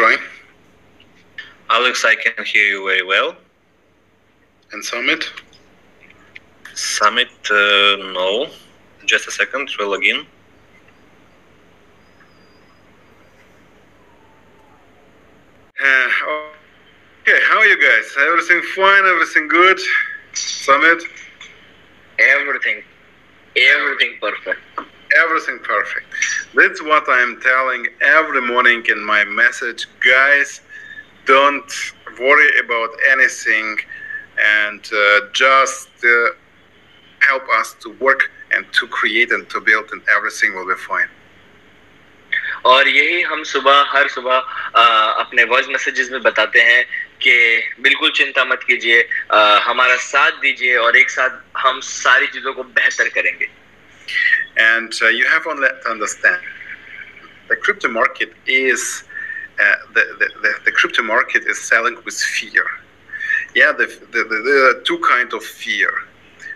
Okay. Alex, I can hear you very well. And Summit? Summit, uh, no. Just a second, we'll log in. Uh, okay, how are you guys? Everything fine? Everything good? Summit? Everything, everything perfect. Everything perfect. That's what I'm telling every morning in my message. Guys, don't worry about anything and uh, just uh, help us to work and to create and to build, and everything will be fine. और यही हम सुबह हर सुबह अ, अपने voice messages में बताते हैं कि बिल्कुल चिंता मत कीजिए अ, हमारा साथ दीजिए और एक साथ हम सारी चीजों को बेहतर करेंगे and uh, you have only to understand the crypto market is uh, the, the, the, the crypto market is selling with fear. Yeah, the, the, the, there are two kind of fear.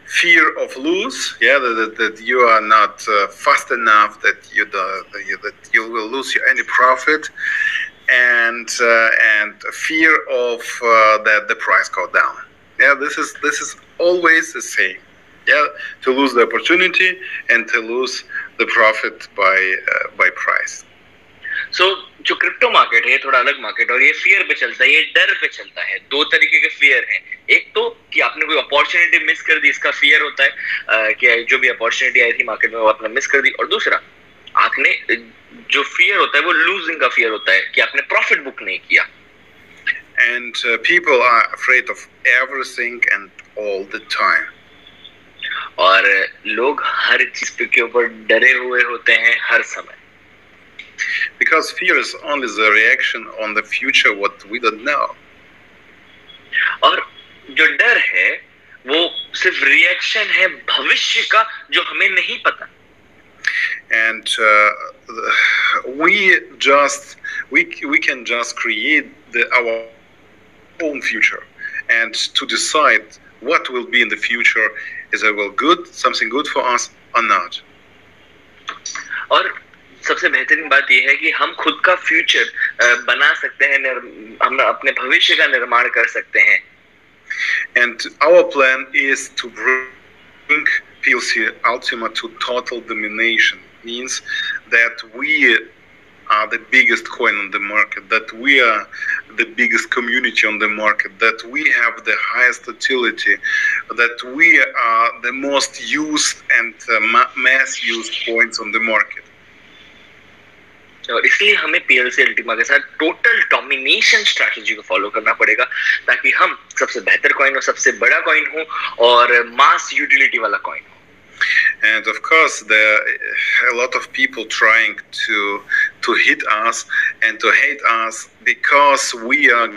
Fear of lose, yeah, that, that, you are not uh, fast enough, that you the, that you that you will lose your any profit, and uh, and fear of uh, that the price go down. Yeah, this is this is always the same. Yeah, to lose the opportunity and to lose the profit by uh, by price. सो जो crypto market है ये थोड़ा अलग market और ये fear पे चलता है ये डर पे चलता है दो तरीके के फियर हैं एक तो कि आपने कोई अपॉर्चुनिटी मिस कर दी इसका फियर होता है अ, कि जो भी अपॉर्चुनिटी आई थी मार्केट में वो आपने मिस कर दी और दूसरा आपने जो फियर होता है वो लूजिंग का फियर होता है कि आपने प्रॉफिट बुक नहीं किया And uh, people are afraid of everything and all the time. और लोग हर चीज़ के ऊपर डरे हुए होते हैं हर समय Because fear is only the reaction on the future what we don't know. और जो डर है वो सिर्फ़ रिएक्शन है भविष्य का जो हमें नहीं पता And uh, we just we we can just create the, our own future and to decide what will be in the future is it will good something good for us or not. और सबसे बेहतरीन बात यह है कि हम खुद का फ्यूचर बना सकते हैं निर- हम अपने भविष्य का निर्माण कर सकते हैं And our plan is to bring PLC Ultima to total domination. Means that we are the biggest coin on the market, that we are the biggest community on the market, that we have the highest utility, that we are the most used and uh, ma- mass used coins on the market. और इसलिए हमें PLC Ultima के साथ total domination strategy को follow करना पड़ेगा ताकि हम सबसे बेहतर कॉइन हो सबसे बड़ा कॉइन हो और मास यूटिलिटी वाला कॉइन हो and of course, there are a lot of people trying to to hit us and to hate us because we are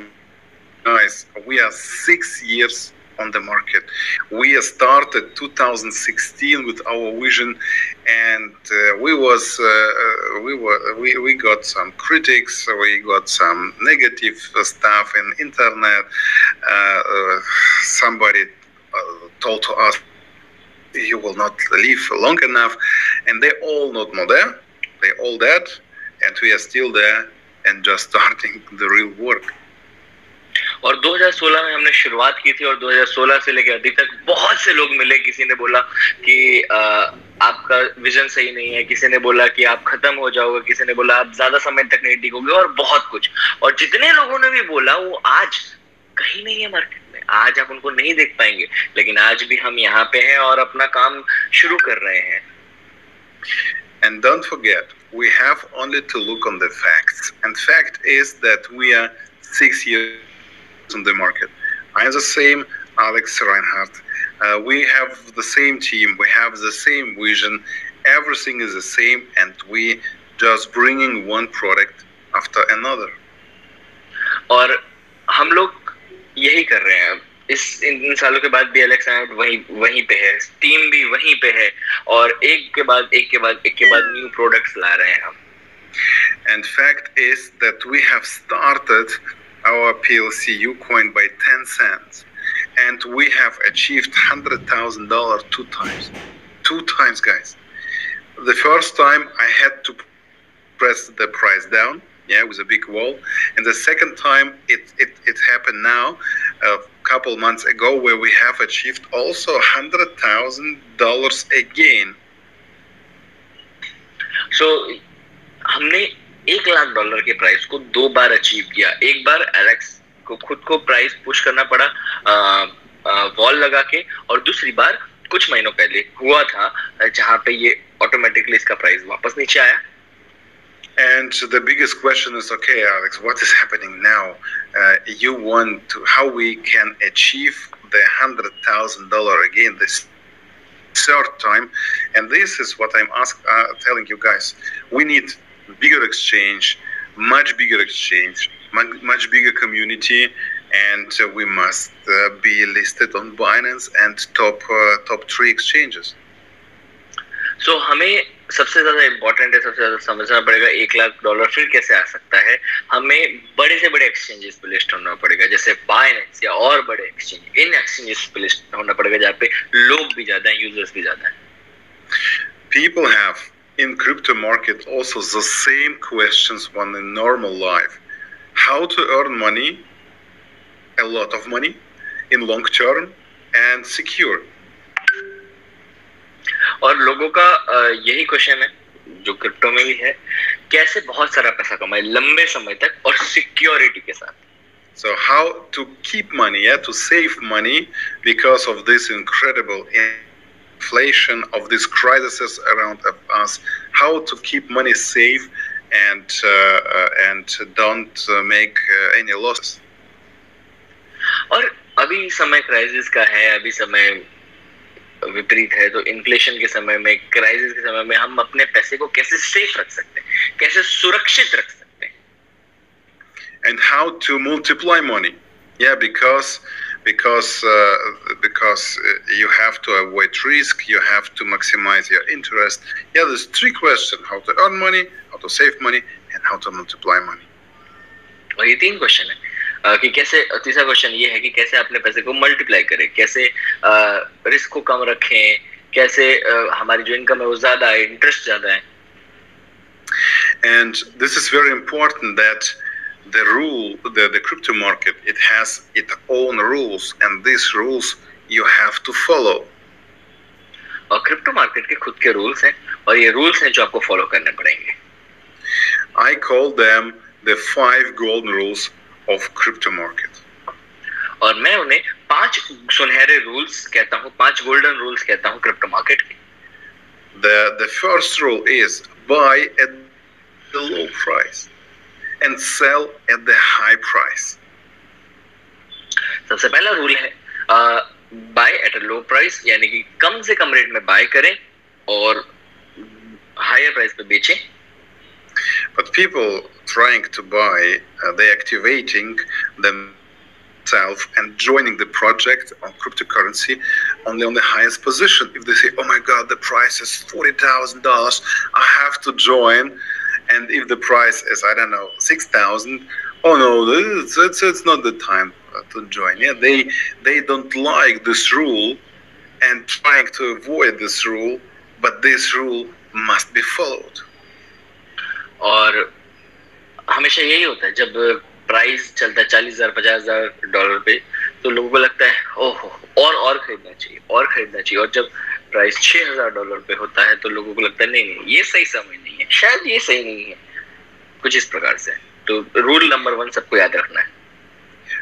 guys. We are six years on the market. We started 2016 with our vision, and uh, we was uh, uh, we were we, we got some critics. We got some negative stuff in internet. Uh, uh, somebody uh, told to us you will not live long enough and they all not more there they all dead and we are still there and just starting the real work. और 2016 में हमने शुरुआत की थी और 2016 से लेकर अभी तक बहुत से लोग मिले। किसी ने बोला कि अ, आपका विजन सही नहीं है किसी ने बोला कि आप खत्म हो जाओगे किसी ने बोला आप ज़्यादा समय तक नहीं टिकोगे और बहुत कुछ। और जितने लोगों ने भी बोला वो आज कहीं नहीं है मार्केट आज आप उनको नहीं देख पाएँगे लेकिन आज भी हम यहाँ पे हैं और अपना काम शुरू कर रहे हैं and don't forget we have only to look on the facts and fact is that we are six years on the market i'm the same alex reinhardt uh, we have the same team we have the same vision everything is the same and we just bringing one product after another और हम लोग यही कर रहे हैं। अब इस इन सालों के बाद भी अलेक्सैंड वहीं पे है। टीम भी वहीं पे है। और एक के बाद एक के बाद एक के बाद न्यू प्रोडक्ट्स ला रहे हैं हम। And fact is that we have started our P L C U coin by 10 cents and we have achieved 100,000 dollar two times two times guys the first time I had to press the price down yeah, with a big wall, and the second time it it, it happened now, a couple months ago, where we have achieved also hundred thousand dollars again. So हमने एक lakh dollar के price को दो बार achieve किया एक बार Alex को खुद को प्राइस पुश करना पड़ा वॉल लगा के और दूसरी बार कुछ महीनों पहले हुआ था जहाँ पे ये ऑटोमेटिकली इसका प्राइस वापस नीचे आया And the biggest question is, okay, Alex, what is happening now? Uh, you want to how we can achieve the hundred thousand dollar again this third time, and this is what I'm ask, uh, telling you guys. We need bigger exchange, much bigger exchange, much, much bigger community, and uh, we must uh, be listed on Binance and top uh, top three exchanges. So, हमें सबसे ज़्यादा important है सबसे ज़्यादा समझना पड़ेगा एक lakh dollar फिर कैसे आ सकता है हमें बड़े से बड़े एक्सचेंजेस पे लिस्ट होना पड़ेगा जैसे बाइनेंस या और बड़े एक्सचेंज इन एक्सचेंजेस पे लिस्ट होना पड़ेगा जहाँ पे लोग भी ज़्यादा हैं यूज़र्स भी ज़्यादा हैं People have in crypto market also the same questions one in normal life. How to earn money, a lot of money, in long term and secure. और लोगों का यही क्वेश्चन है जो क्रिप्टो में भी है कैसे बहुत सारा पैसा कमाए लंबे समय तक और सिक्योरिटी के साथ So how to keep money, yeah, to save money because of this incredible inflation of these crises around us. How to keep money safe and uh, uh, and don't uh, make any losses. और अभी समय crisis का है अभी समय विपरीत है तो इन्फ्लेशन के समय में क्राइसिस के समय में हम अपने पैसे को कैसे सेफ़ रख सकते हैं कैसे सुरक्षित रख सकते हैं and how to multiply money yeah because because uh, because you have to avoid risk you have to maximize your interest yeah there's three questions how to earn money how to save money and how to multiply money और ये तीन question है कि कैसे तीसरा question ये है कि कैसे अपने पैसे को मल्टीप्लाई करें कैसे रिस्क को कम रखें कैसे हमारी जो इनकम है वो ज़्यादा है इंटरेस्ट ज़्यादा है and this is very important that the rule the, the crypto market it has its own rules and these rules you have to follow और क्रिप्टो मार्केट के खुद के रूल्स हैं और ये रूल्स हैं जो आपको फॉलो करने पड़ेंगे I call them the five golden rules of crypto market. और मैं उन्हें पाँच सुनहरे रूल्स कहता हूँ पाँच गोल्डन रूल्स कहता हूँ क्रिप्टो मार्केट के The the first rule is buy at the low price and sell at the high price. सबसे पहला रूल है buy at a low price यानी कि कम से कम रेट में बाय करें और हायर प्राइस पे बेचें But people trying to buy, uh, they activating themselves and joining the project on cryptocurrency only on the highest position. If they say, "Oh my God, the price is forty thousand dollars, I have to join," and if the price is I don't know six thousand, oh no, it's, it's it's not the time to join. Yeah, they they don't like this rule and trying to avoid this rule, but this rule must be followed. और हमेशा यही होता है, जब price चलता है चालीस हज़ार, पचास हज़ार डॉलर पे तो लोगों को लगता है, ओहो, और और खरीदना चाहिए, और खरीदना चाहिए। और जब प्राइस छह हज़ार डॉलर पे होता है तो लोगों को लगता है, नहीं नहीं, ये सही समय नहीं है। शायद ये सही नहीं है, कुछ इस प्रकार से। तो रूल नंबर वन सबको याद रखना है।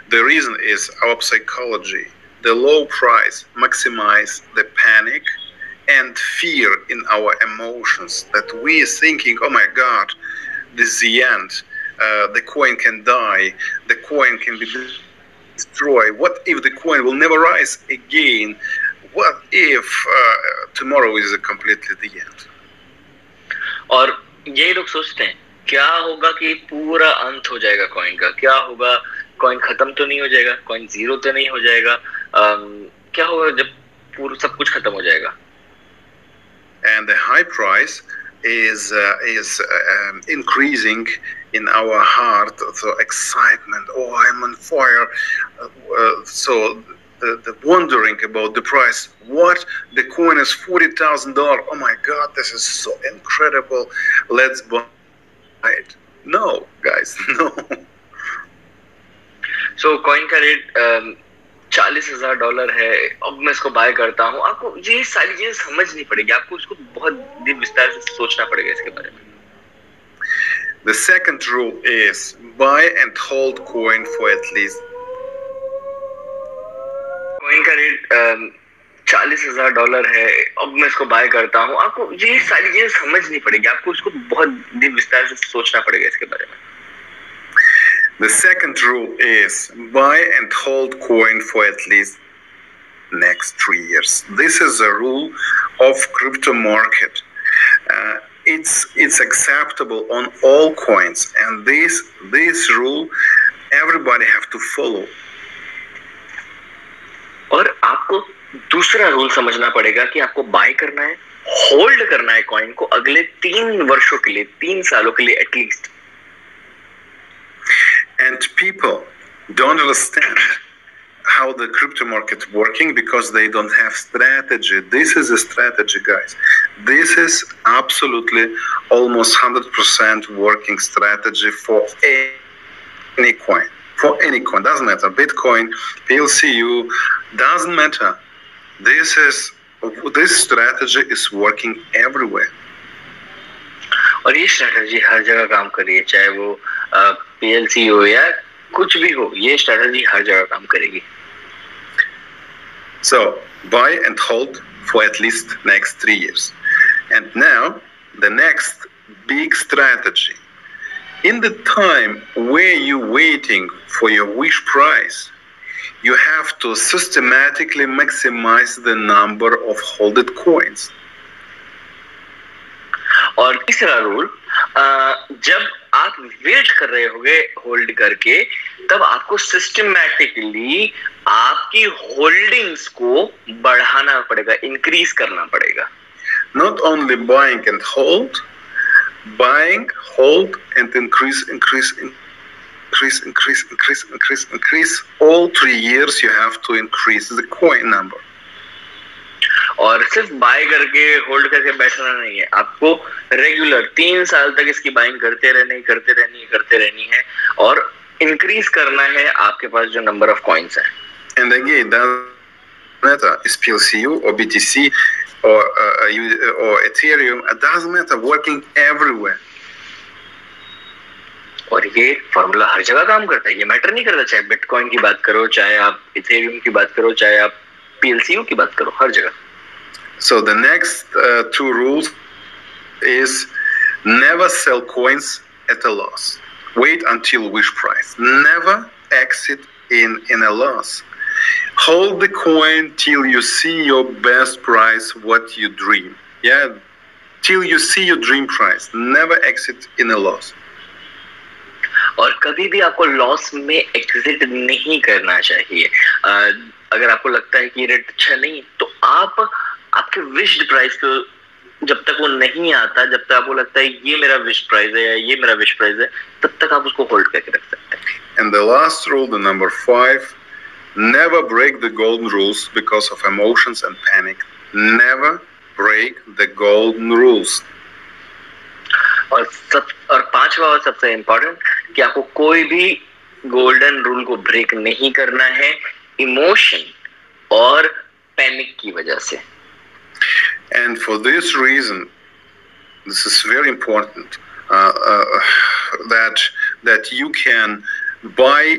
The reason is our psychology. The low price maximize the panic and fear in our emotions that we are thinking, oh my God, this is the end. Uh, the coin can die. The coin can be destroyed. What if the coin will never rise again? What if uh, tomorrow is completely the end? और यही लोग सोचते हैं क्या होगा कि पूरा अंत हो जाएगा कॉइन का क्या होगा कॉइन खत्म तो नहीं हो जाएगा कॉइन जीरो तो नहीं हो जाएगा क्या होगा जब पूरा सब कुछ खत्म हो जाएगा and the high price is uh, is uh, um, increasing in our heart. The excitement oh i'm on fire. Uh, uh, so the, the, wondering about the price. What? The coin is $40000 oh my god this is so incredible. Let's buy it. No guys no. So coin carried um, चालीस हज़ार dollar है अब मैं इसको bye करता हूँ। आपको ये सारी चीज़ें समझ नहीं पड़ेगी आपको उसको बहुत दिन विस्तार से सोचना पड़ेगा इसके बारे में। The second rule is buy and hold coin for at least coin का रेट चालीस हज़ार डॉलर है अब मैं इसको बाय करता हूँ। आपको ये सारी चीज़ें समझ नहीं पड़ेगी आपको उसको बहुत दिन विस्तार से सोचना पड़ेगा इसके बारे में। The second rule is buy and hold coin for at least next three years. This is a rule of crypto market. Uh, it's it's acceptable on all coins, and this this rule everybody have to follow. और आपको दूसरा rule समझना पड़ेगा कि आपको bye करना है hold करना है कॉइन को अगले तीन वर्षों के लिए तीन सालों के लिए at least And people don't understand how the crypto market working because they don't have strategy. This is a strategy, guys. This is absolutely almost 100% working strategy for any coin. For any coin, doesn't matter. Bitcoin, PLCU, doesn't matter. This is this strategy is working everywhere. और ये strategy हर जगह काम कर रही है चाहे वो PLC हो या कुछ भी हो ये स्ट्रेटजी हर जगह काम करेगी So buy and hold for at least next three years. And now the next big strategy. In the time where you're waiting for your wish price, you have to systematically maximize the number of holded coins. और तीसरा rule जब आप wait कर रहे होगे hold करके, तब आपको सिस्टमैटिकली आपकी होल्डिंग्स को बढ़ाना पड़ेगा इंक्रीज करना पड़ेगा। Not only buying and hold buying hold and increase increase increase increase increase increase increase, all 3 years you have to increase the coin number. और सिर्फ़ बाय करके होल्ड करके बैठना नहीं है आपको रेगुलर तीन साल तक इसकी बाइंग करते रहनी करते रहनी है करते रहनी है और इंक्रीज करना है आपके पास जो नंबर ऑफ़ कॉइन्स है matter is PLCU or BTC or uh, or Ethereum. It doesn't matter. Working everywhere. और ये फॉर्मूला हर जगह काम करता है ये मैटर नहीं करता चाहे बिटकॉइन की बात करो चाहे आप इथेरियम की बात करो चाहे आप पीएलसीयू की बात करो हर जगह So the next uh, two rules is never sell coins at a loss. Wait until wish price. Never exit in in a loss. Hold the coin till you see your best price, what you dream. Yeah, till you see your dream price. Never exit in a loss. और कभी भी आपको loss में exit नहीं करना चाहिए अ, अगर आपको लगता है कि ये रेट अच्छा नहीं तो आप आपके विश्ड प्राइस को जब तक वो नहीं आता जब तक आपको लगता है ये मेरा विश प्राइस है या ये मेरा विश प्राइस है तब तक आप उसको होल्ड करके रख सकते हैं And the last rule, the number five, never break the golden rules because of emotions and panic. Never break the golden rules. और सब और पांचवा और सबसे इम्पोर्टेंट कि आपको कोई भी गोल्डन रूल को ब्रेक नहीं करना है इमोशन और पैनिक की वजह से And for this reason, this is very important uh, uh, that that you can buy.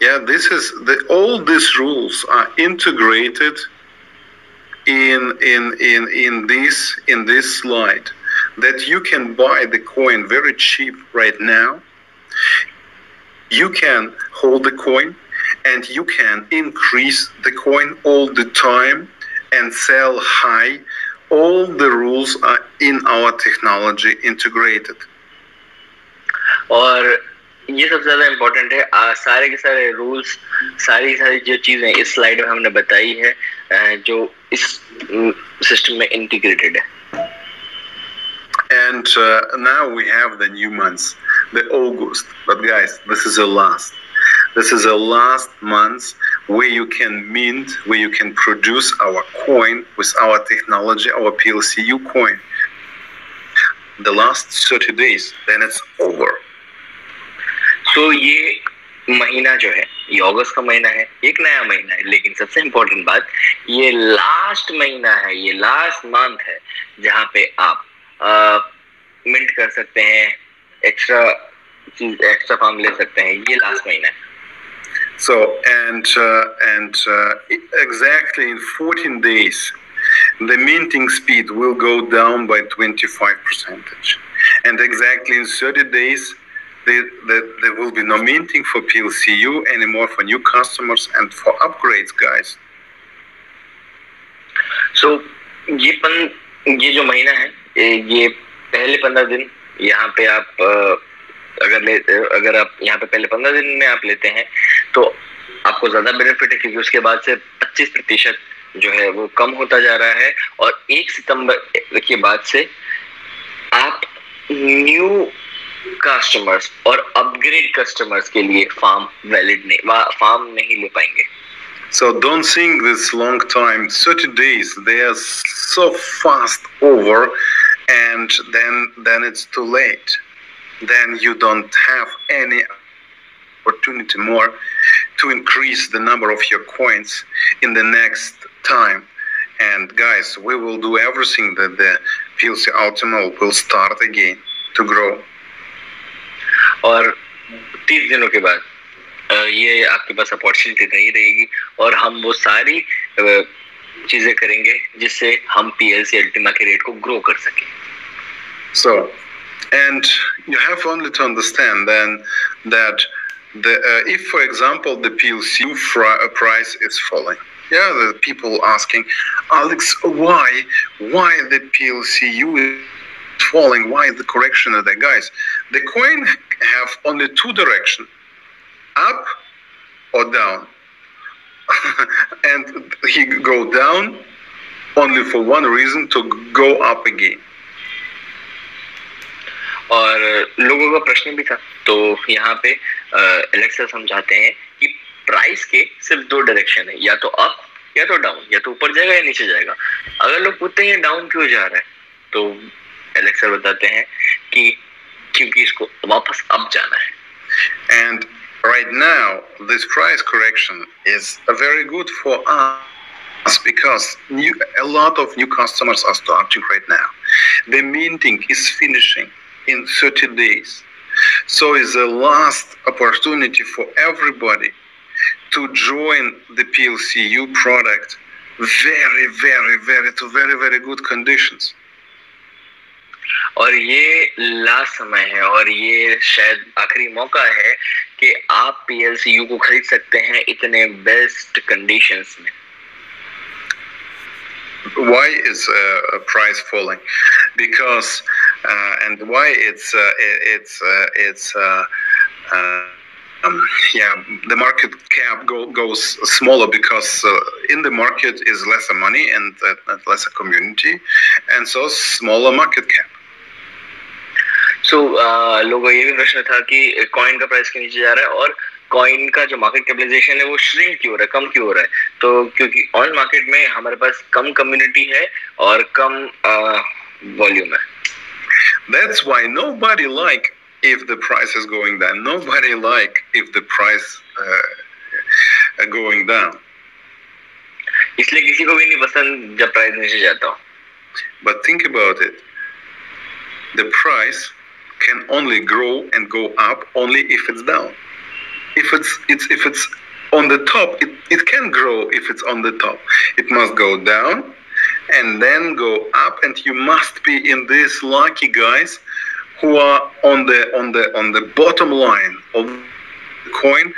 Yeah, this is the all these rules are integrated in in in in this in this slide. That you can buy the coin very cheap right now. You can hold the coin, and you can increase the coin all the time and sell high All the rules are in our technology integrated. और ये सबसे ज्यादा important है आ, सारे के सारे rules सारी सारी जो चीजें इस स्लाइड में हमने बताई है अ, जो इस सिस्टम में इंटीग्रेटेड है And uh, now we have the new months, the August. But guys, this is the last. This is the last month where you can mint, where you can produce our coin with our technology, our PLCU coin. The last 30 days, then it's over. तो ये महीना जो है ये अगस्त का महीना है एक नया महीना है लेकिन सबसे इम्पोर्टेंट बात ये लास्ट महीना है ये लास्ट मंथ है जहाँ पे आप मिंट कर सकते हैं एक्स्ट्रा चीज एक्स्ट्रा फॉर्म ले सकते हैं ये लास्ट महीना है So and uh, and uh, exactly in 14 days, the minting speed will go down by 25 percentage, and exactly in 30 days, there, there, there will be no minting for PLCU anymore for new customers and for upgrades, guys. So so, ये पन ये जो महीना है ये पहले पंद्रह दिन यहाँ पे आप अगर ले अगर आप यहाँ पे पहले पंद्रह दिन में आप लेते हैं तो आपको ज़्यादा बेनिफिट है क्योंकि उसके बाद से पच्चीस प्रतिशत जो है वो कम होता जा रहा है और एक सितंबर के बाद से आप न्यू कस्टमर्स और अपग्रेड कस्टमर्स के लिए फार्म वैलिड नहीं फार्म नहीं ले पाएँगे So don't think this long time. 30 days, they are so fast over, and then then it's too late. then you don't have any opportunity more to increase the number of your coins in the next time. And guys, we will do everything that the PLC Ultima will start again to grow. और 30 दिनों के बाद ये आपके पास opportunity नहीं रहेगी और हम वो सारी चीजें करेंगे जिससे हम पीएलसी अल्टीमा के रेट को ग्रो कर सकें so, and you have only to understand then that the uh, if, for example, the PLCU fr- price is falling. Yeah, the people asking, Alex, why, why the PLCU is falling? Why the correction of the guys? The coin have only two direction, up or down. and he go down only for one reason to go up again. और लोगों का प्रश्न भी था। तो यहाँ पे Alexa समझाते हैं कि प्राइस के सिर्फ़ दो डायरेक्शन है या तो अप या तो डाउन या तो ऊपर जाएगा या नीचे जाएगा। अगर लोग पूछते हैं डाउन क्यों जा रहा है तो एलेक्सा बताते हैं कि क्योंकि इसको वापस अप जाना है। And right now this price correction is a very good for us because new, a lot of new customers are starting right now. The minting is finishing. in 30 days. So it's the last opportunity for everybody to join the PLCU product very, very, very, to very, very good conditions. और ये last समय है और ये शायद आखिरी मौका है कि आप पीएलसीयू को खरीद सकते हैं इतने बेस्ट कंडीशंस में why is uh, price falling because uh, and why it's uh, it's it's um, yeah the market cap go, goes smaller because in the market is lesser money and lesser community and so smaller market cap so so, लोगों का ये भी प्रश्न था कि coin का price क्यों नीचे जा रहा है और Coin का जो मार्केट कैपिटलाइजेशन है वो श्रिंक क्यों हो रहा है? कम क्यों हो रहा है? तो क्योंकि ऑन मार्केट में हमारे पास कम कम्युनिटी है और कम वॉल्यूम है। That's why nobody like if the price is going down nobody like if the price going down इसलिए किसी को भी नहीं पसंद जब प्राइस नीचे जाता but think about it the price can only grow and go up only if it's down. If it's it's if it's on the top, it, it can grow if it's on the top. It must go down and then go up and you must be in these lucky guys who are on the on the on the bottom line of the coin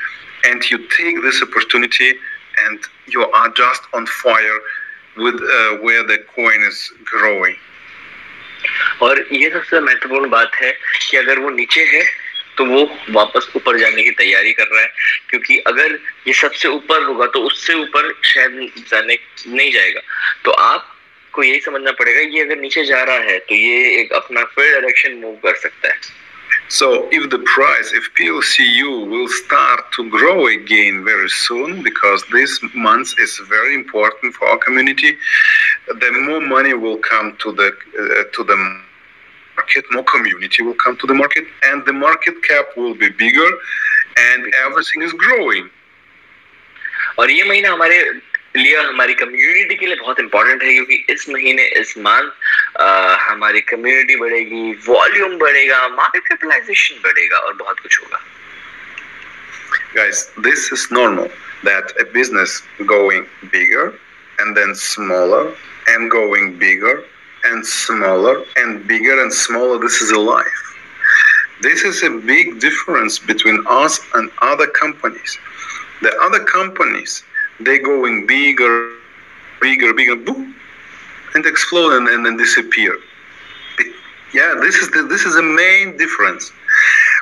and you take this opportunity and you are just on fire with uh, where the coin is growing. और ये सबसे महत्वपूर्ण बात है कि अगर वो नीचे है तो वो वापस ऊपर जाने की तैयारी कर रहा है क्योंकि अगर ये सबसे ऊपर होगा तो उससे ऊपर शायद जाने नहीं जाएगा तो आपको यही समझना पड़ेगा ये अगर नीचे जा रहा है तो ये एक अपना फिर डायरेक्शन मूव कर सकता है So if the price, if PLCU will start to grow again very soon, because this month is very important for our community, then more money will come to the uh, to the market, more community will come to the market, and the market cap will be bigger, and everything is growing. और ये महीना हमारे लिए हमारी community के लिए बहुत important है क्योंकि इस महीने इस मंथ हमारी कम्युनिटी बढ़ेगी वॉल्यूम बढ़ेगा मार्केट कैपिटलाइजेशन बढ़ेगा और बहुत कुछ होगा Guys, this is normal that a business going bigger and then smaller and going bigger and smaller and bigger and smaller. This is a life. This is a big difference between us and other companies. The other companies, they going bigger, bigger, bigger, boom, and explode and, and then disappear. Yeah, this is the, this is the main difference.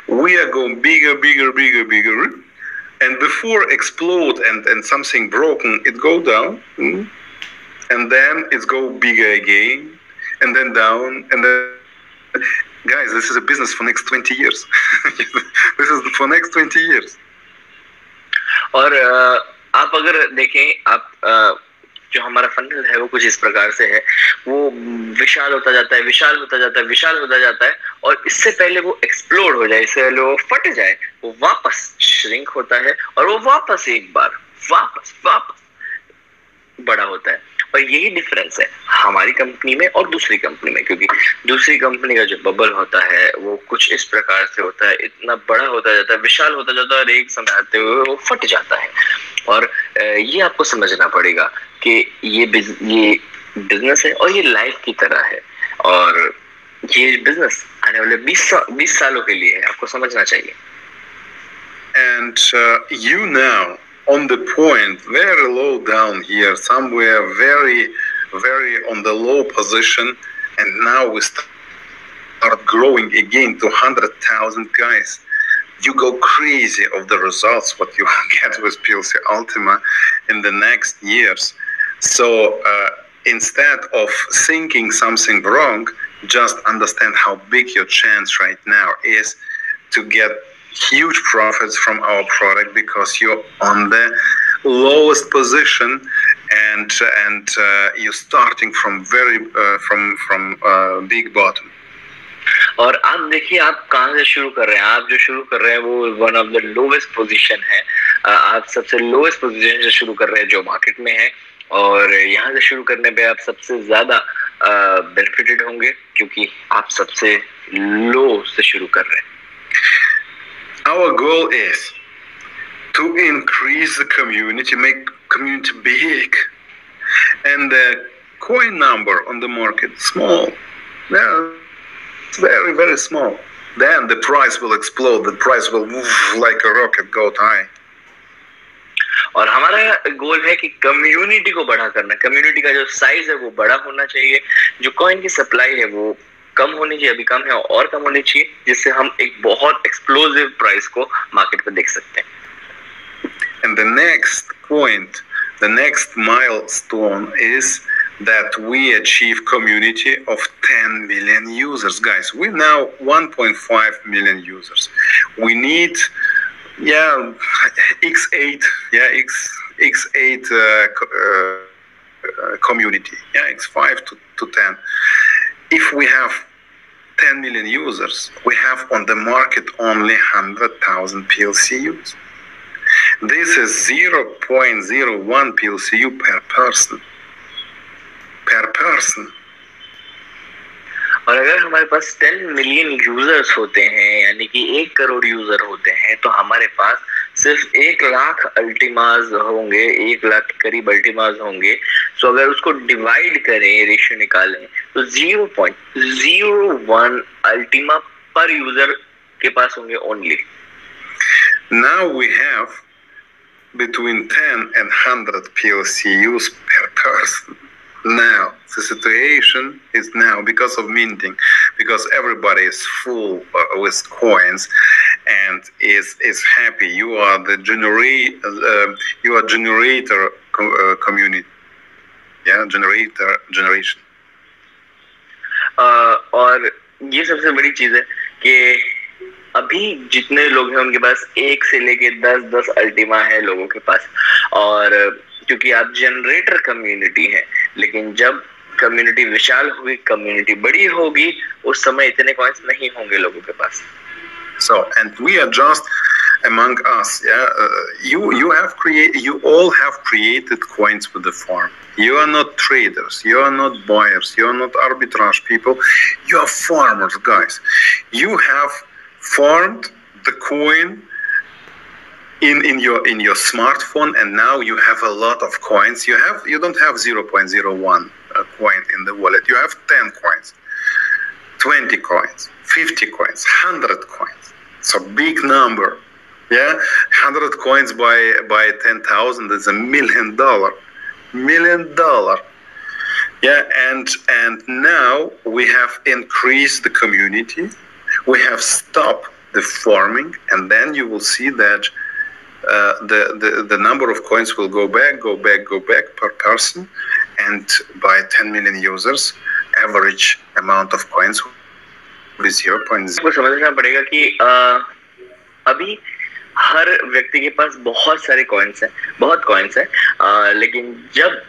We are going bigger, bigger, bigger, bigger, and before explode and, and something broken, it go down, mm, and then it go bigger again, and then down, and then guys, this is a business for next 20 years. this is for next 20 years. और आप अगर देखें आप जो हमारा funnel है वो कुछ इस प्रकार से है वो विशाल होता जाता है विशाल होता जाता है विशाल होता जाता है और इससे पहले वो एक्सप्लोर हो जाए इससे पहले वो फट जाए वो वापस श्रिंक होता है और वो वापस एक बार वापस वापस बड़ा होता है और यही डिफरेंस है हमारी कंपनी में और दूसरी कंपनी में क्योंकि दूसरी कंपनी का जो बबल होता है वो कुछ इस प्रकार से होता है इतना बड़ा होता जाता है विशाल होता जाता है और एक समय आते हुए वो फट जाता है। और ये आपको समझना पड़ेगा कि ये ये बिज़नेस है और ये लाइफ की तरह है। और ये बिज़नेस आने वाले 20 सा, 20 सालों के लिए है आपको समझना चाहिए। And you now on the point, very low down here, somewhere very, very on the low position, and now we start growing again to 100,000 guys. You go crazy of the results what you get with PLC Ultima in the next years. So uh, instead of thinking something wrong, just understand how big your chance right now is to get huge profits from our product because you're on the lowest position and and uh, you're starting from very uh, from from uh, big bottom. और आप देखिए आप कहाँ से शुरू कर रहे हैं? आप जो शुरू कर रहे हैं वो one of the lowest position है। आप सबसे लोवेस्ट पोजीशन से शुरू कर रहे हैं जो मार्केट में है। और यहाँ से शुरू करने पे आप सबसे ज़्यादा बेनिफिटेड होंगे क्योंकि आप सबसे लो से शुरू कर रहे हैं। our goal is to increase the community, make community big, and the coin number on the market small. Yeah, it's very very small. Then the price will explode. The price will move like a rocket, go high. और हमारा गोल है कि community को बड़ा करना community का जो size है वो बड़ा होना चाहिए जो कॉइन की सप्लाई है वो कम होनी चाहिए अभी कम है और कम होनी चाहिए जिससे हम एक बहुत एक्सप्लोसिव प्राइस को मार्केट में देख सकते हैं And the next point, the next milestone is that we achieve community of 10 million users guys we now 1.5 million users we need yeah x8 yeah x x8 uh, uh, community yeah x5 to, to 10 if we have 10 million users, we have on the market only 100,000 PLCUs. This is 0.01 PLCU per person. Per person. और अगर हमारे पास 10 million users होते हैं यानी कि एक crore user होते हैं तो हमारे पास सिर्फ़ एक लाख अल्टीमाज होंगे एक लाख करीब अल्टीमाज होंगे सो अगर उसको डिवाइड करें रेशियो निकालें 0.01 ultima per user ke पास होंगे only now we between 10 and 100 PLCUs per person. Now, the situation is now because of minting, because everybody is full uh, with coins and is is happy. You are the generate, uh, you are generator co uh, community, yeah, generator generation. और ये सबसे बड़ी चीज़ है कि अभी जितने लोग हैं उनके पास एक से लेके दस दस अल्टीमा है लोगों के पास। और क्योंकि आप जनरेटर कम्युनिटी है, लेकिन जब कम्युनिटी विशाल होगी, कम्युनिटी बड़ी होगी, उस समय इतने कॉइन्स नहीं होंगे लोगों के पास। So and we are just among us. Yeah, uh, you you have create you all have created coins with the farm. You are not traders. You are not buyers. You are not arbitrage people. You are farmers, guys. You have farmed the coin in in your in your smartphone, and now you have a lot of coins. You have you don't have 0.01 uh, coin in the wallet. You have 10 coins. 20 coins, 50 coins, 100 coins. It's a big number. Yeah, 100 coins by by 10,000 is a million dollar. Million dollar. Yeah, and and now we have increased the community. We have stopped the farming, and then you will see that uh, the, the the number of coins will go back, go back, go back per person, and by 10 million users, average amount of coins be 0.0. हर व्यक्ति के पास बहुत सारे coins हैं, बहुत coins हैं। लेकिन जब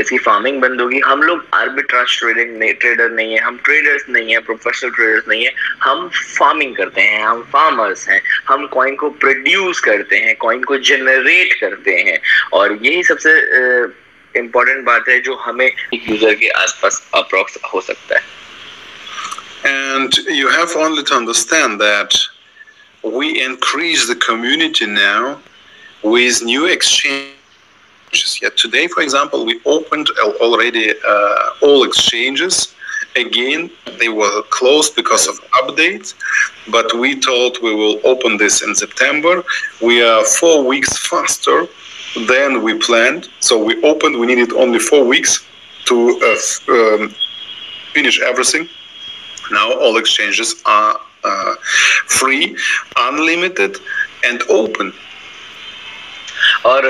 इसकी फ़ार्मिंग बंद होगी, हम लोग आर्बिट्राज ट्रेडिंग नहीं ट्रेडर नहीं है, हम ट्रेडर्स नहीं है प्रोफेशनल ट्रेडर्स नहीं है, हम फ़ार्मिंग करते हैं, हम फार्मर्स हैं, हम कॉइन को प्रोड्यूस करते हैं कॉइन को जनरेट करते हैं। और यही सबसे इम्पोर्टेंट बात है जो हमें यूज़र के आसपास अप्रोक्स हो सकता है। And you have only to understand that we increase the community now with new exchanges. Yet today, for example, we opened already uh, all exchanges. Again, they were closed because of updates, but we told we will open this in September. We are four weeks faster than we planned. So we opened, we needed only four weeks to uh, um, finish everything. Now all exchanges are uh, free, unlimited, and open. और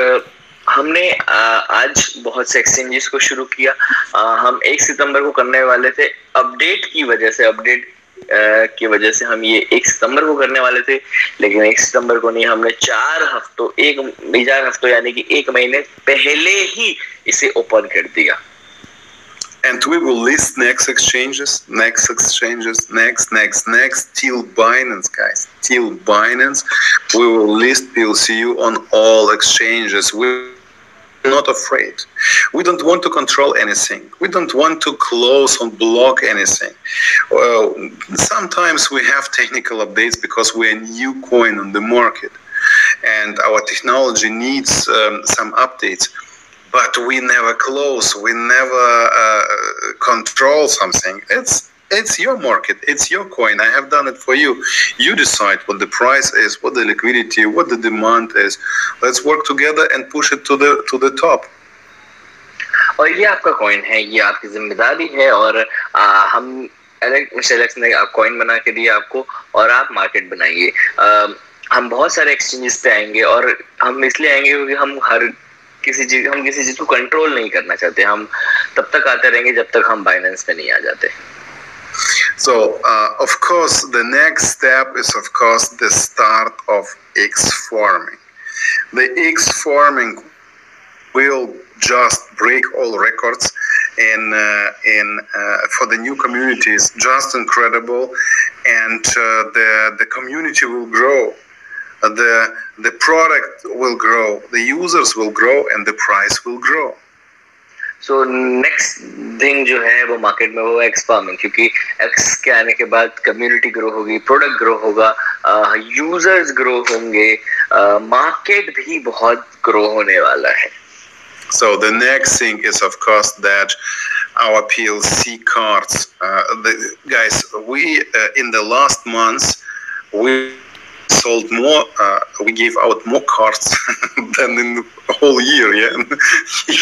हमने आज बहुत से exchanges को शुरू किया। हम एक सितंबर को करने वाले थे। अपडेट की वजह से अपडेट की वजह से हम ये एक सितंबर को करने वाले थे। लेकिन एक सितंबर को नहीं हमने चार हफ्तों एक चार हफ्तों यानी कि एक महीने पहले ही इसे ओपन कर दिया। And we will list next exchanges, next exchanges, next, next, next, till Binance, guys. Till Binance, we will list PLCU on all exchanges. We're not afraid. We don't want to control anything. We don't want to close or block anything. Well, sometimes we have technical updates because we're a new coin on the market and our technology needs um, some updates but we never close we never uh, control something it's it's your market it's your coin i have done it for you you decide what the price is what the liquidity what the demand is let's work together and push it to the to the top और ये आपका coin है ये आपकी जिम्मेदारी है और आ, हम एलेक्स मिस्टर एलेक्स ने कॉइन बना के दिया आपको और आप मार्केट बनाइए आ, हम बहुत सारे एक्सचेंजेस पे आएंगे और हम इसलिए आएंगे क्योंकि हम हर किसी चीज़ हम किसी चीज़ को कंट्रोल नहीं करना चाहते हम तब तक आते रहेंगे जब तक हम बाइनेंस पे नहीं आ जाते So, uh, of course, the next step is, of course, the start of X farming. The X farming will just break all records in uh, in uh, for the new community is just incredible, and uh, the the community will grow. Uh, the the product will grow, the users will grow, and the price will grow. So next thing जो है वो market में वो x farming क्योंकि x के आने के बाद कम्युनिटी ग्रो होगी प्रोडक्ट ग्रो होगा यूजर्स ग्रो होंगे मार्केट भी बहुत ग्रो होने वाला है So the next thing is, of course, that our PLC cards, uh, the, guys, we uh, in the last months we sold more. Uh, we gave out more cards than in whole year. Yeah,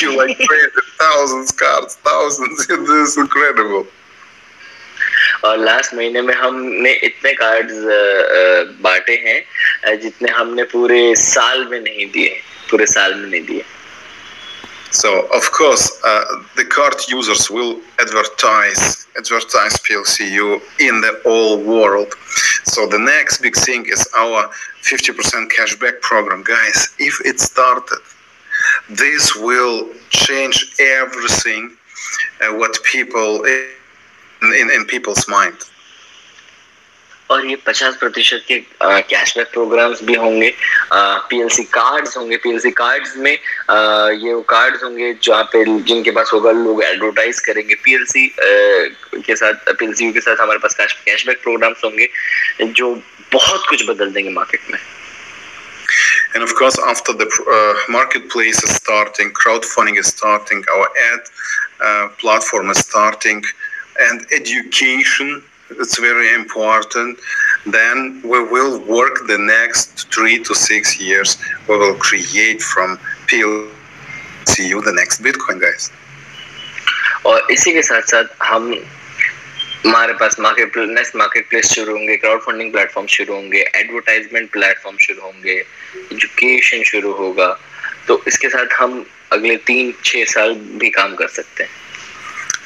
you like created thousands cards, thousands. It is incredible. और last महीने में हमने इतने cards बांटे हैं जितने हमने पूरे साल में नहीं दिए पूरे साल में नहीं दिए So of course, uh, the card users will advertise advertise PLCU in the whole world. So the next big thing is our 50% cashback program, guys. If it started, this will change everything uh, what people in, in people's mind. और ये 50 प्रतिशत के cashback programs भी होंगे। PLC cards होंगे। PLC cards में आ, ये वो कार्ड्स होंगे जहाँ पे जिनके पास होगा लोग एडवर्टाइज करेंगे। पीएलसी के साथ पीएलसी के साथ हमारे पास कैशबैक प्रोग्राम्स होंगे जो बहुत कुछ बदल देंगे मार्केट में। And of course, after the uh, marketplace is starting, crowdfunding is starting, our ad uh, platform is starting, and education it's very important. Then we will work the next three to six years. We will create from PLCU the next Bitcoin, guys. और इसी के साथ साथ हम हमारे पास market next market place शुरू होंगे क्राउड फंडिंग प्लेटफॉर्म शुरू होंगे एडवर्टाइजमेंट प्लेटफॉर्म शुरू होंगे एजुकेशन शुरू होगा तो इसके साथ हम अगले तीन छह साल भी काम कर सकते हैं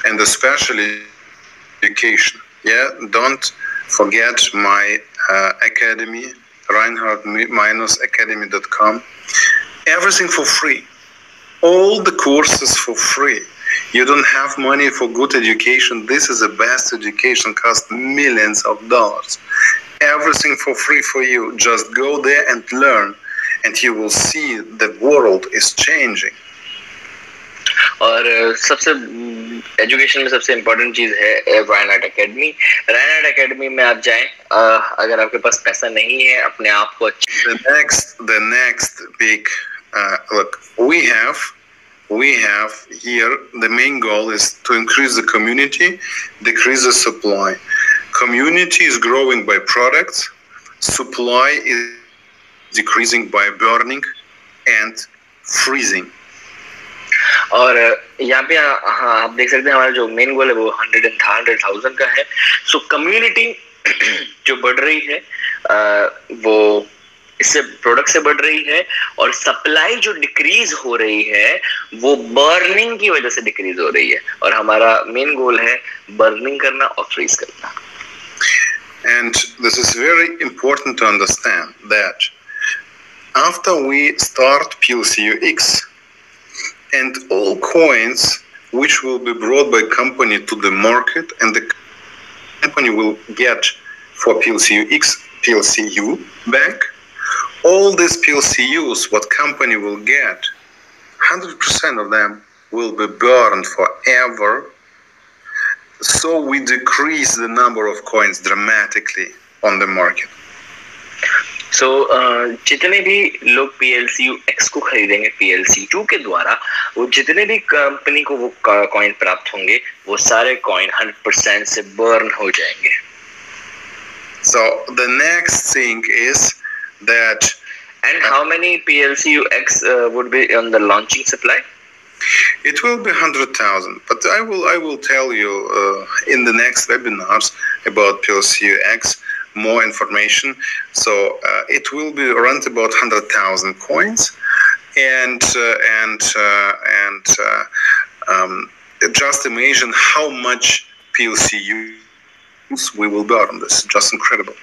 and especially education yeah don't forget my uh, academy reinhard-academy.com everything for free all the courses for free you don't have money for good education this is the best education cost millions of dollars everything for free for you just go there and learn and you will see the world is changing और सबसे education में सबसे important चीज है Wayanad academy Wayanad academy में आप जाएं अगर आपके पास पैसा नहीं है अपने आप को the next the next big uh, look we have we have here the main goal is to increase the community decrease the supply community is growing by products supply is decreasing by burning and freezing और यहाँ पे हाँ आप देख सकते हैं हमारा जो मेन गोल है वो हंड्रेड एंड हंड्रेड थाउज़ेंड का है। सो so, कम्युनिटी जो बढ़ रही है वो इससे प्रोडक्ट से बढ़ रही है और सप्लाई जो डिक्रीज हो रही है वो बर्निंग की वजह से डिक्रीज हो रही है। और हमारा मेन गोल है बर्निंग करना और फ्रीज करना। And this is very important to understand that after we start PLCUX, and all coins which will be brought by company to the market and the company will get for PLCUX, PLCU back. All these PLCUs, what company will get, 100% of them will be burned forever. So we decrease the number of coins dramatically on the market. So so, uh, जितने भी लोग P L सी x को खरीदेंगे P L C to के द्वारा वो जितने भी कंपनी को वो कॉइन प्राप्त होंगे वो सारे कॉइन हंड्रेड परसेंट से बर्न हो जाएँगे So the next thing is that and how many PLCU X uh, would be on the launching supply? It will be hundred thousand, but I will I will tell you uh, in the next webinars about PLCU X more information. So uh, it will be around about hundred thousand coins, and uh, and uh, and uh, um, just imagine how much PLCUs we will burn. This just incredible.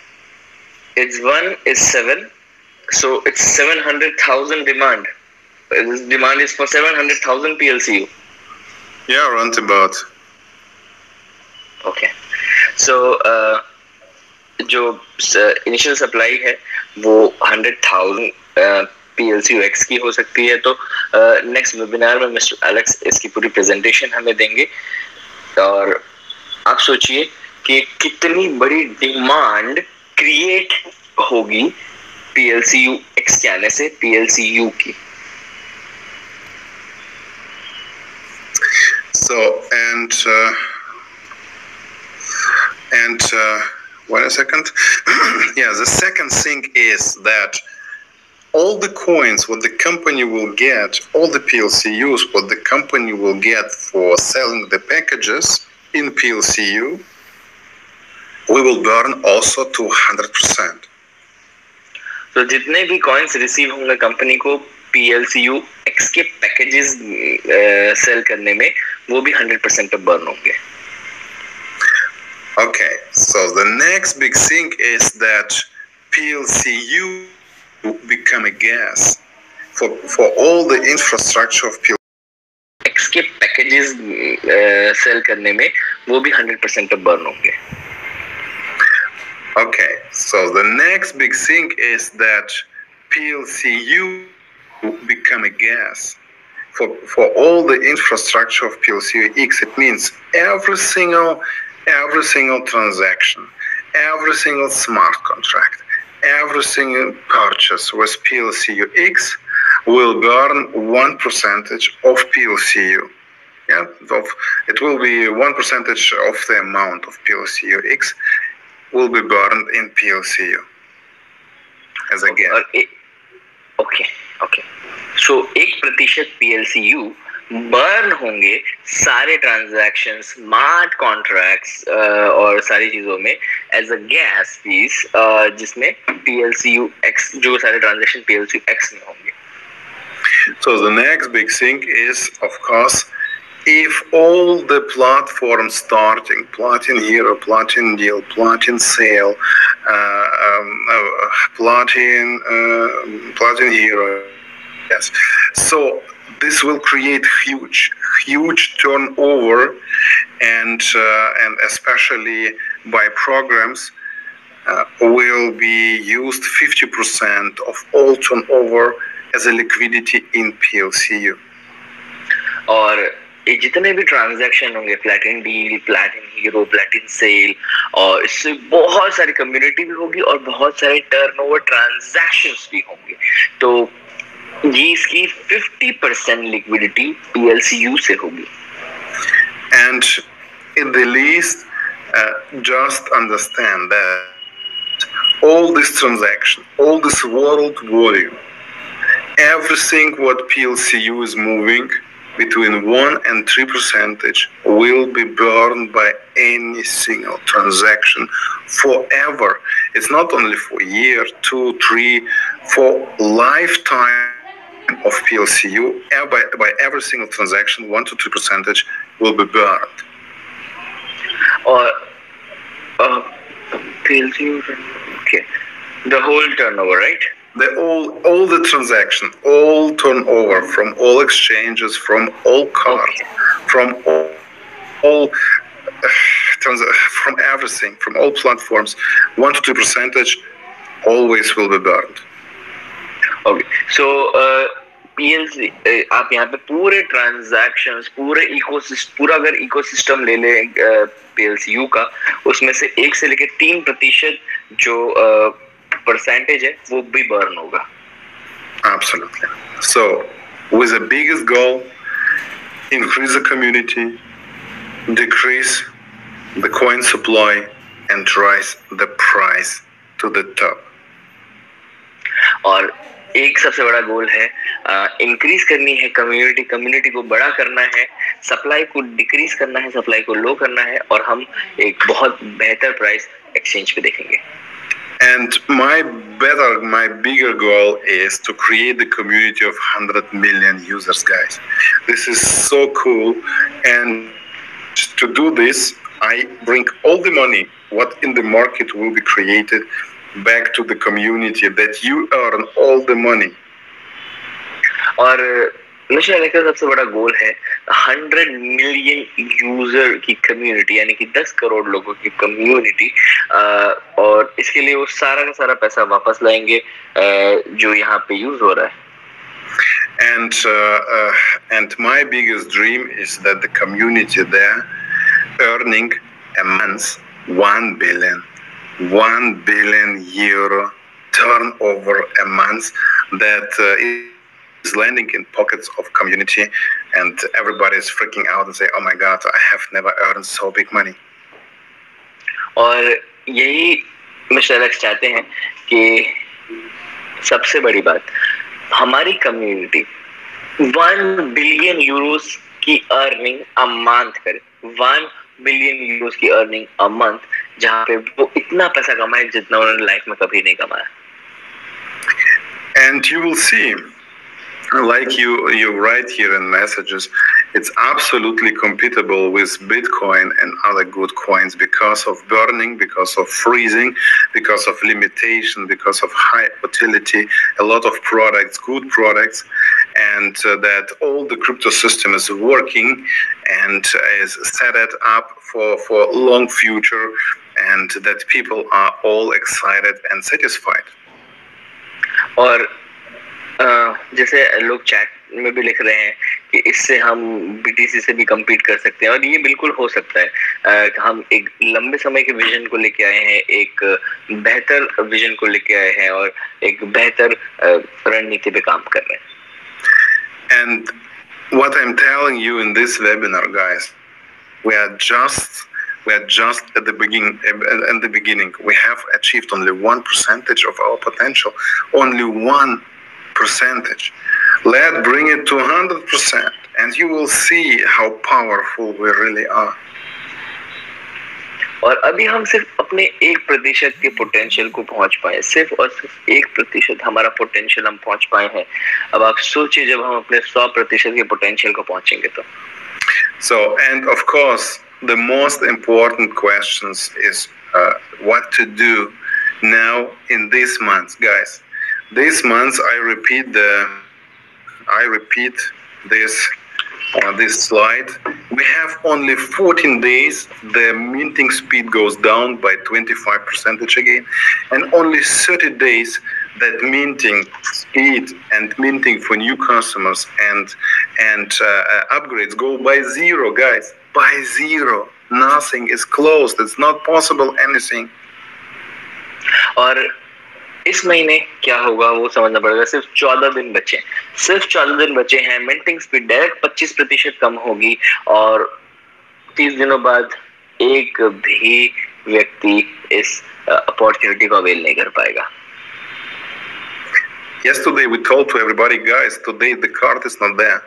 It's one is seven, so it's seven hundred thousand demand. This demand is for seven hundred thousand PLCU. Yeah, around about. Okay, so. Uh, जो initial supply है वो hundred thousand P x की हो सकती है। तो next webinar में mister Alex इसकी पूरी प्रेजेंटेशन हमें देंगे। और आप सोचिए कि कितनी बड़ी डिमांड क्रिएट होगी P L C U X के आने से पी एल सी यू की। Uh, and uh, wait a second. yeah, the second thing is that all the coins what the company will get, all the PLCUs what the company will get for selling the packages in PLCU, we will burn also to 100%. तो जितने भी coins receive होंगे company को PLCU X x के packages sell करने में वो भी हंड्रेड परसेंट पे बर्न होंगे Okay, so the next big thing is that PLCU become a gas for, for all the infrastructure of PLCU. X के पैकेजेस सेल करने में वो भी हंड्रेड परसेंट पे बर्न होंगे Okay, so the next big thing is that PLCU become a gas for, for all the infrastructure of PLCU X. It means every single every single transaction, every single smart contract, every single purchase with PLCU X will burn one percentage of PLCU. Yeah, of, it will be one percentage of the amount of PLCU X will be burned in PLCU as a gas. और okay okay so एक प्रतिशत PLCU burn होंगे सारे transaction smart contracts और सारी चीजों में as a gas fees जिसमें पीएलसीयू एक्स जो सारे ट्रांजैक्शन पीएलसीयू एक्स में होंगे So the next big thing is, of course, if all the platforms starting, Platin Hero, Platin Deal, Platin Sale, uh, um, uh, Platin, uh, Platin Hero, yes. So this will create huge, huge turnover, and uh, and especially by programs. Uh, will be used 50% of all turnover as a liquidity in PLCU. और ये जितने भी transaction होंगे प्लेटिन deal प्लेटिन hero प्लेटिन cell और इससे बहुत सारी community भी होगी और बहुत सारे टर्नओवर ट्रांजैक्शंस भी होंगे तो ये इसकी 50 परसेंट लिक्विडिटी पीएलसीयू से होगी And in the least, uh, just understand that all this transaction, all this world volume, everything what PLCU is moving between 1 and 3 percentage will be burned by any single transaction forever. It's not only for a year, two, three, for lifetime of PLCU by, by every single transaction, 1 to 3 percentage will be burned. Or uh, PLCU, okay. The whole turnover, right? The all, all the transaction, all turnover from all exchanges, from all cards, okay. from all, all uh, from everything, from all platforms, one to two percentage always will be burned. Okay so PLC आप यहाँ पे पूरे transactions पूरे ecosystem पूरा अगर ecosystem ले ले PLCU का उसमें से एक से लेके तीन प्रतिशत जो परसेंटेज है वो भी बर्न होगा absolutely so with the biggest goal increase the community decrease the coin supply and rise the price to the top और एक सबसे बड़ा गोल है इंक्रीज करनी है कम्युनिटी कम्युनिटी को बड़ा करना है सप्लाई को डिक्रीज करना है सप्लाई को लो करना है और हम एक बहुत बेहतर प्राइस एक्सचेंज पे देखेंगे And my better, my bigger goal is to create the community of 100 million users, guys. This is so cool. And to do this, I bring all the money, what in the market will be created, back to the community that you earn all the money. और नशा लेकर का सबसे बड़ा goal है hundred million user की community यानी कि दस करोड़ लोगों की कम्युनिटी और इसके लिए वो सारा का सारा पैसा वापस लाएँगे अ, जो यहाँ पे यूज़ हो रहा है And uh, uh, and my biggest dream is that the community there earning a month one billion, one billion euro turnover a month that uh, is landing in pockets of community, and everybody is freaking out and say, "Oh my God, I have never earned so big money." और यही mister Alex चाहते हैं कि सबसे बड़ी बात हमारी community one billion euros की अर्निंग अ मंथ करे वन बिलियन यूरोस की अर्निंग अ मंथ जहाँ पे वो इतना पैसा कमाए जितना उन्होंने लाइफ में कभी नहीं कमाया And you will see like you you write here in messages it's absolutely compatible with bitcoin and other good coins because of burning because of freezing because of limitation because of high utility a lot of products good products And uh, that all the crypto system is working and is set it up for for long future and that people are all excited and satisfied. और जैसे लोग chat में भी लिख रहे हैं कि इससे हम बीटीसी से भी कम्पीट कर सकते हैं और ये बिल्कुल हो सकता है। हम एक लंबे समय के विजन को लेके आए हैं एक बेहतर विजन को लेके आए हैं और एक बेहतर रणनीति पे काम कर रहे हैं। And what I'm telling you in this webinar, guys, we are just we are just at the beginning. At the beginning, we have achieved only one percentage of our potential. Only one percentage. Let's bring it to 100%, and you will see how powerful we really are. और अभी हम सिर्फ अपने एक प्रतिशत के potential को पहुँच पाए। सिर्फ़ और सिर्फ़ एक प्रतिशत हमारा पोटेंशियल हम पहुँच पाए हैं। अब आप सोचिए जब हम अपने सौ प्रतिशत के पोटेंशियल को पहुँचेंगे तो। So and of course the most important question is what to do now in this month guys this month I repeat the I repeat this on this slide. We have only 14 days. The minting speed goes down by 25 percentage again, and only 30 days that minting speed and minting for new customers and and uh, upgrades go by zero, guys. By zero. Nothing is closed. It's not possible anything. Or इस महीने क्या होगा वो समझना पड़ेगा सिर्फ़ चौदह दिन बचे सिर्फ़ चौदह दिन बचे हैं मिंटिंग स्पीड डायरेक्ट पच्चीस प्रतिशत कम होगी और तीस दिनों बाद एक भी व्यक्ति इस अपॉर्चुनिटी को अवेल नहीं कर पाएगा Yesterday we told to everybody, guys, today the card is not there.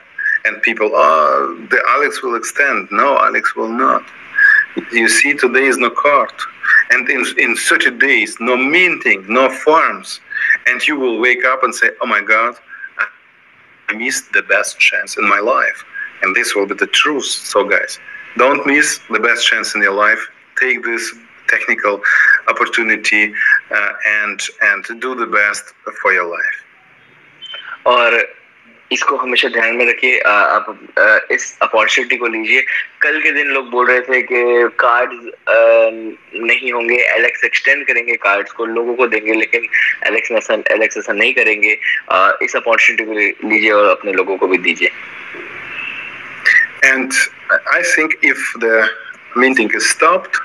And people, oh, the Alex will extend. No, Alex will not. You see, today is no card. And in, in 30 days, no minting, no farms. And you will wake up and say, oh my God, I missed the best chance in my life. And this will be the truth. So, guys, don't miss the best chance in your life. Take this technical opportunity uh, and and do the best for your life. Or इसको हमेशा ध्यान में रखिए। आप इस opportunity को लीजिए। कल के दिन लोग बोल रहे थे कि कार्ड नहीं होंगे। एलेक्स एक्सटेंड करेंगे कार्ड्स को लोगों को देंगे लेकिन एलेक्स ऐसा एलेक्स ऐसा नहीं करेंगे। इस अपॉर्चुनिटी को लीजिए और अपने लोगों को भी दीजिए। And I think if the minting is stopped,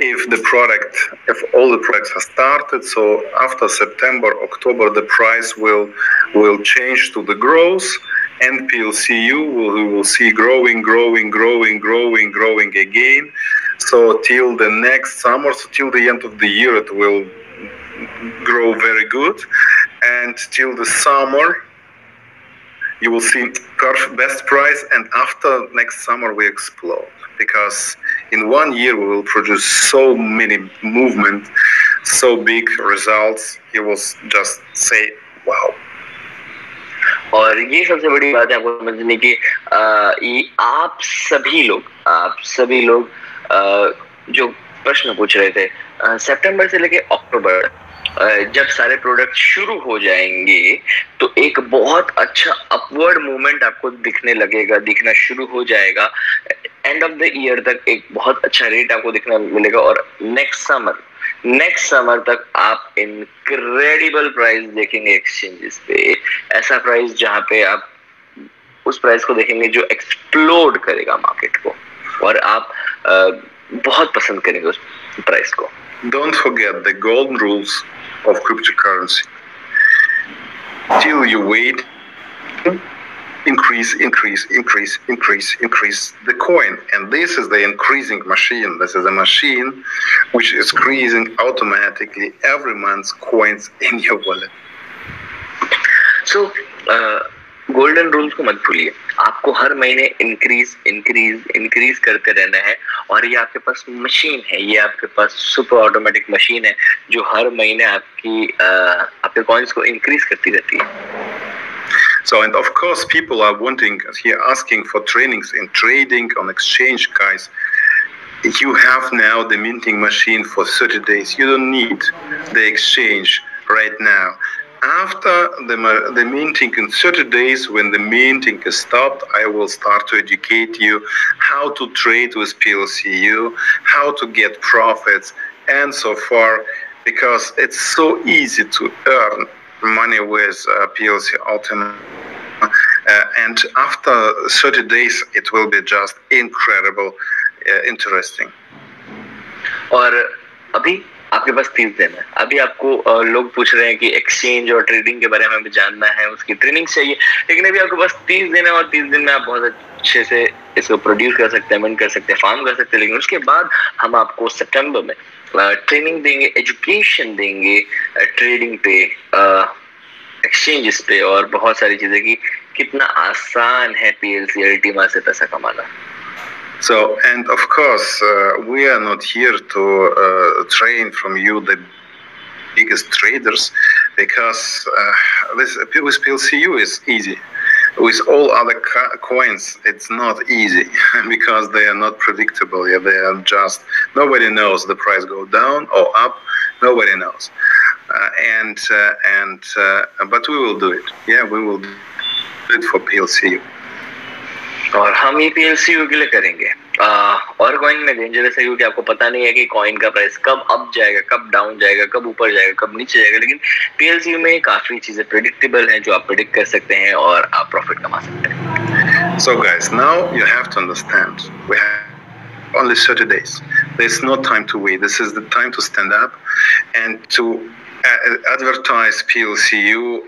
if the product, if all the products are started, so after September, October, the price will will change to the growth, and PLCU will, will see growing, growing, growing, growing, growing again. So till the next summer, so till the end of the year, it will grow very good, and till the summer, you will see best price, and after next summer we explode because in one year we will produce so many movement, so big results. You will just say, wow. और ये सबसे बड़ी बात है आपको समझने की आप सभी लोग आप सभी लोग जो प्रश्न पूछ रहे थे सितंबर से लेके अक्टूबर जब सारे प्रोडक्ट शुरू हो जाएँगे तो एक बहुत अच्छा अपवर्ड मूवमेंट आपको दिखने लगेगा दिखना शुरू हो जाएगा एंड ऑफ़ द ईयर तक एक बहुत अच्छा रेट आपको दिखने मिलेगा और नेक्स्ट समर नेक्स्ट समर तक आप इनक्रेडिबल प्राइस देखेंगे एक्सचेंजेस पे ऐसा प्राइस जहाँ पे आप उस प्राइस को देखेंगे जो एक्सप्लोड करेगा मार्केट को और आप बहुत पसंद करेंगे उस प्राइस को Don't forget the golden rules of cryptocurrency. Till you wait, increase, increase, increase, increase, increase the coin. And this is the increasing machine. This is a machine which is increasing automatically every month coins in your wallet. So, uh, golden rules को मत भूलिए आपको हर महीने increase increase increase करते रहना है और ये आपके पास मशीन है ये आपके पास सुपर ऑटोमेटिक मशीन है जो हर महीने आपकी आ, आपके कॉइन्स को इंक्रीज करती रहती है So, and of course, people are wanting here asking for trainings in trading on exchange, guys. You have now the minting machine for 30 days. You don't need the exchange right now. After the, the minting in 30 days, when the minting is stopped, I will start to educate you how to trade with PLCU, how to get profits, and so far, because it's so easy to earn money with uh, PLC Ultima. Uh, and after 30 days, it will be just incredible, uh, interesting. और अभी आपके पास तीस दिन है अभी आपको लोग पूछ रहे हैं कि एक्सचेंज और ट्रेडिंग के बारे में भी जानना है उसकी ट्रेनिंग चाहिए लेकिन अभी आपके पास तीस दिन है और तीस दिन में आप बहुत अच्छे से इसको प्रोड्यूस कर सकते हैं मिन कर सकते हैं फार्म कर सकते हैं लेकिन उसके बाद हम आपको सितंबर में ट्रेनिंग देंगे एजुकेशन देंगे ट्रेडिंग पे एक्सचेंजेस पे और बहुत सारी चीजें कि कितना आसान है पीएलसी अल्टीमा से पैसा कमाना So, and of course, uh, we are not here to uh, train from you the biggest traders because uh, this, with PLCU is easy. With all other co- coins, it's not easy because they are not predictable. Yeah, they are just nobody knows the price go down or up. Nobody knows, uh, and uh, and uh, but we will do it. Yeah, we will do it for PLCU. और हम ये PLCU के लिए करेंगे आ, और coin में dangerous है क्योंकि आपको पता नहीं है कि कॉइन का प्राइस कब अप जाएगा कब डाउन जाएगा कब ऊपर जाएगा कब नीचे जाएगा लेकिन पीएलसीयू में काफ़ी चीज़ें प्रिडिक्टेबल हैं जो आप प्रिडिक्ट कर सकते हैं और आप प्रॉफिट कमा सकते हैं So, guys, now you have to understand we have only 30 days. There's no time to wait. This is the time to stand up and to uh, advertise PLCU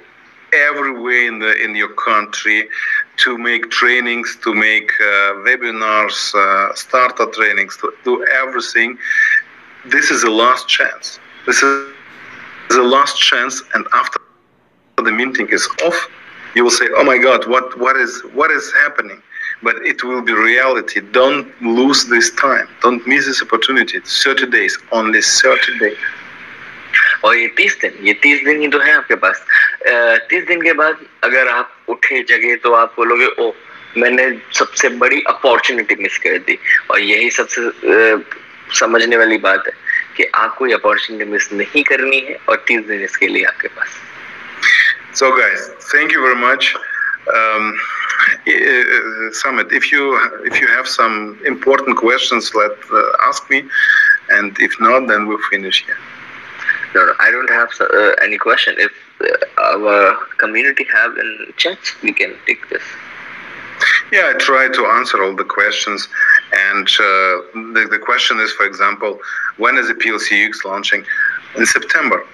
everywhere in the in your country to make trainings to make uh, webinars uh, starter trainings to do everything this is the last chance this is the last chance and after the minting is off you will say oh my god what what is what is happening but it will be reality don't lose this time don't miss this opportunity 30 days only 30 days और ये तीस दिन ये तीस दिन ही तो है आपके पास तीस दिन के बाद अगर आप उठे जगे तो आप बोलोगे ओ मैंने सबसे बड़ी अपॉर्चुनिटी मिस कर दी और यही सबसे समझने वाली बात है कि आपको ये अपॉर्चुनिटी मिस नहीं करनी है और तीस दिन इसके लिए आपके पास So, guys, thank you very much. Um, uh, Summit, if you if you have some important questions, let uh, ask me, and if not, then we'll finish here. No, no, I don't have uh, any question. If uh, our community have in chats, we can take this. Yeah, I try to answer all the questions, and uh, the the question is, for example, when is the PLCX launching? In September.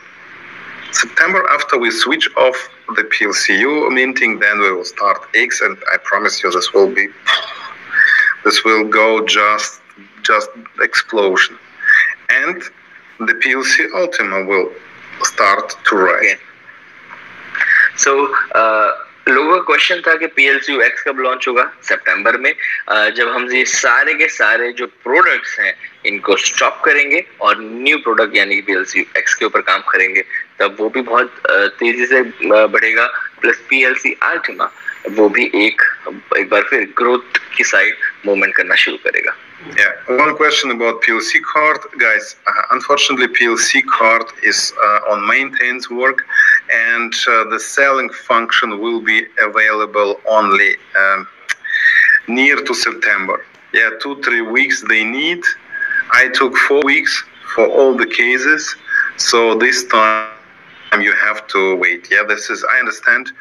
September after we switch off the PLCU minting, then we will start X, and I promise you, this will be this will go just just explosion, and the PLC Ultima will start to rise. Okay. So so, लोगों का question था कि PLC x कब launch होगा? सितंबर में। Uh, जब हम ये सारे के सारे जो प्रोडक्ट्स हैं इनको स्टॉप करेंगे और न्यू प्रोडक्ट यानी कि पीएलसी एक्स के ऊपर काम करेंगे तब वो भी बहुत uh, तेज़ी से uh, बढ़ेगा। प्लस पीएलसी अल्टीमा वो भी एक एक बार फिर ग्रोथ की साइड मूवमेंट करना शुरू करेगा। Yeah, one question about PLC card, guys. Uh, unfortunately, PLC card is uh, on maintenance work, and uh, the selling function will be available only um, near to September. Yeah, two three weeks they need. I took four weeks for all the cases, so this time you have to wait. Yeah, this is I understand,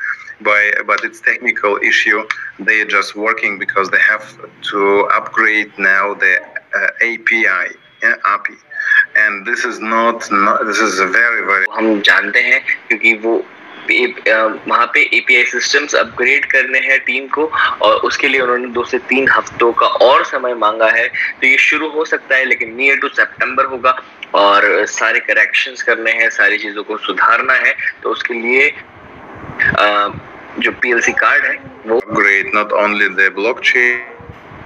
by but it's technical issue. They are just working because they have to upgrade now the uh, API, API, and this is not, not this is a very very हम जानते हैं क्योंकि वो वहाँ पे API systems upgrade करने हैं team को और उसके लिए उन्होंने दो से तीन हफ्तों का और समय मांगा है। तो ये शुरू हो सकता है लेकिन नियर टू सितंबर होगा और सारे करेक्शंस करने हैं सारी चीज़ों को सुधारना है। तो उसके लिए अ, जो पीएलसी कार्ड है वो upgrade not only the blockchain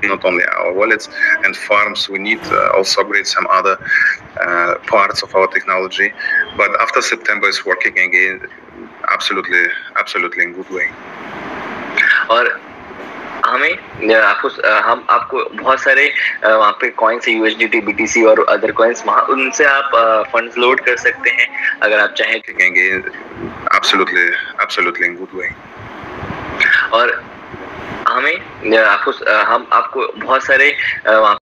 not only our wallets and farms we need uh, also upgrade some other uh, parts of our technology but after september it's working again absolutely absolutely in good way और हमें आपको हम आपको बहुत सारे वहाँ पे coins है यूएसडीटी बीटीसी और अदर कॉइन्स वहाँ उनसे आप फंड्स लोड कर सकते हैं अगर आप चाहें कहेंगे absolutely absolutely in good way और हमें आपको हम आपको बहुत सारे वहाँ